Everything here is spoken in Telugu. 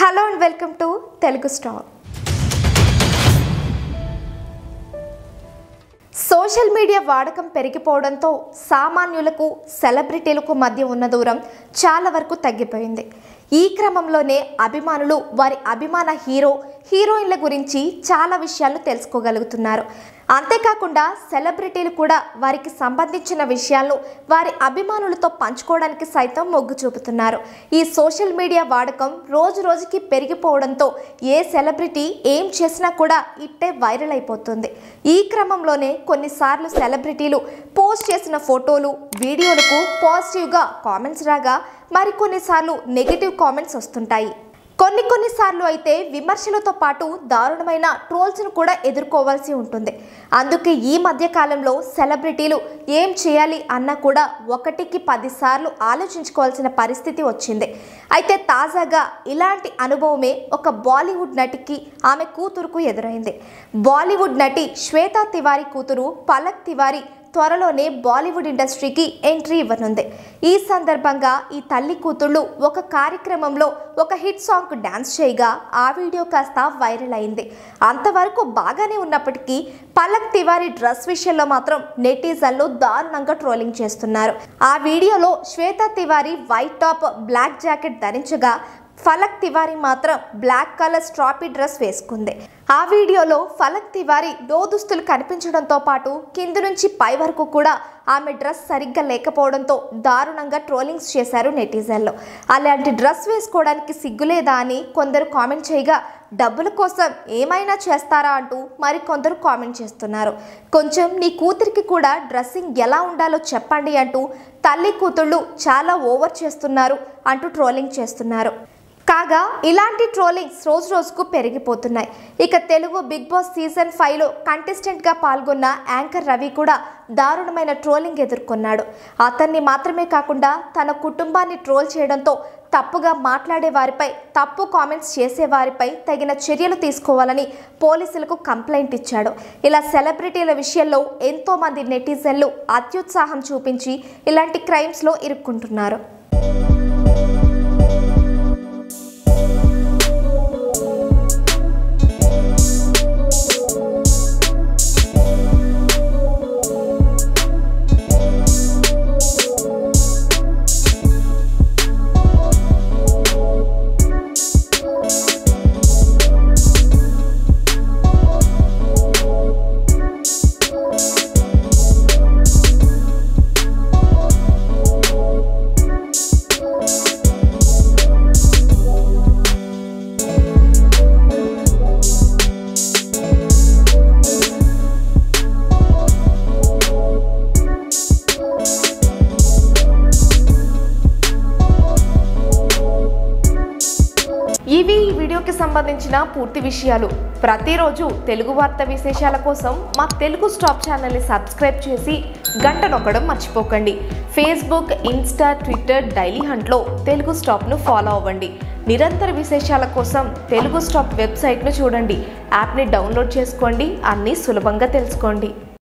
Hello and welcome to Telugu star. Social media వాడకం పెరిగిపోవడంతో సామాన్యులకు సెలబ్రిటీలకు మధ్య ఉన్న దూరం చాలా వరకు తగ్గిపోయింది. ఈ క్రమంలోనే అభిమానులు వారి అభిమాన హీరో హీరోయిన్ల గురించి చాలా విషయాలు తెలుసుకోగలుగుతున్నారు. అంతేకాకుండా సెలబ్రిటీలు కూడా వారికి సంబంధించిన విషయాలను వారి అభిమానులతో పంచుకోవడానికి సైతం మొగ్గు చూపుతున్నారు. ఈ సోషల్ మీడియా వాడకం రోజు రోజుకి పెరిగిపోవడంతో ఏ సెలబ్రిటీ ఏం చేసినా కూడా ఇట్టే వైరల్ అయిపోతుంది. ఈ క్రమంలోనే కొన్నిసార్లు సెలబ్రిటీలు పోస్ట్ చేసిన ఫోటోలు వీడియోలకు పాజిటివ్గా కామెంట్స్ రాగా మరికొన్నిసార్లు నెగిటివ్ కామెంట్స్ వస్తుంటాయి. కొన్ని కొన్నిసార్లు అయితే విమర్శలతో పాటు దారుణమైన ట్రోల్స్ను కూడా ఎదుర్కోవాల్సి ఉంటుంది. అందుకే ఈ మధ్య కాలంలో సెలబ్రిటీలు ఏం చేయాలి అన్నా కూడా ఒకటికి పదిసార్లు ఆలోచించుకోవాల్సిన పరిస్థితి వచ్చింది. అయితే తాజాగా ఇలాంటి అనుభవమే ఒక బాలీవుడ్ నటికి ఆమె కూతురుకు ఎదురైంది. బాలీవుడ్ నటి శ్వేతా తివారీ కూతురు పలక్ తివారీ త్వరలోనే బాలీవుడ్ ఇండస్ట్రీకి ఎంట్రీ ఇవ్వనుంది. ఈ సందర్భంగా ఈ తల్లి కూతుళ్ళు ఒక కార్యక్రమంలో ఒక హిట్ సాంగ్ డ్యాన్స్ చేయగా ఆ వీడియో కాస్త వైరల్ అయింది. అంతవరకు బాగానే ఉన్నప్పటికీ పలక్ తివారీ డ్రెస్ విషయంలో మాత్రం నెటిజన్లు దారుణంగా ట్రోలింగ్ చేస్తున్నారు. ఆ వీడియోలో Shweta Tiwari white top black jacket ధరించగా Falak Tiwari మాత్రం బ్లాక్ కలర్ స్ట్రాపీ డ్రెస్ వేసుకుంది. ఆ వీడియోలో ఫలక్ తివారి దుస్తులు కనిపించడంతో పాటు కింది నుంచి పై వరకు కూడా ఆమె డ్రెస్ సరిగ్గా లేకపోవడంతో దారుణంగా ట్రోలింగ్స్ చేశారు నెటిజన్లు. అలాంటి డ్రెస్ వేసుకోవడానికి సిగ్గులేదా అని కొందరు కామెంట్ చేయగా డబ్బుల కోసం ఏమైనా చేస్తారా? అంటూ మరికొందరు కామెంట్ చేస్తున్నారు. కొంచెం నీ కూతురికి కూడా డ్రెస్సింగ్ ఎలా ఉండాలో చెప్పండి అంటూ తల్లి కూతుళ్ళు చాలా ఓవర్ చేస్తున్నారు అంటూ ట్రోలింగ్ చేస్తున్నారు. కాగా ఇలాంటి ట్రోలింగ్స్ రోజు రోజుకు పెరిగిపోతున్నాయి. ఇక తెలుగు బిగ్ బాస్ సీజన్ ఫైవ్లో కంటెస్టెంట్గా పాల్గొన్న యాంకర్ రవి కూడా దారుణమైన ట్రోలింగ్ ఎదుర్కొన్నాడు. అతన్ని మాత్రమే కాకుండా తన కుటుంబాన్ని ట్రోల్ చేయడంతో తప్పుగా మాట్లాడే వారిపై తప్పు కామెంట్స్ చేసేవారిపై తగిన చర్యలు తీసుకోవాలని పోలీసులకు కంప్లైంట్ ఇచ్చాడు. ఇలా సెలబ్రిటీల విషయంలో ఎంతోమంది నెటిజన్లు అత్యుత్సాహం చూపించి ఇలాంటి క్రైమ్స్లో ఇరుక్కుంటున్నారు. వీడియోకి సంబంధించిన పూర్తి విషయాలు. ప్రతిరోజు తెలుగు వార్త విశేషాల కోసం మా తెలుగు స్టాప్ ఛానల్ని సబ్స్క్రైబ్ చేసి గంట నొక్కడం మర్చిపోకండి. ఫేస్బుక్ ఇన్స్టా ట్విట్టర్ డైలీ హంట్లో తెలుగు స్టాప్ను ఫాలో అవ్వండి. నిరంతర విశేషాల కోసం తెలుగు స్టాప్ వెబ్సైట్ను చూడండి. యాప్ని డౌన్లోడ్ చేసుకోండి. అన్నీ సులభంగా తెలుసుకోండి.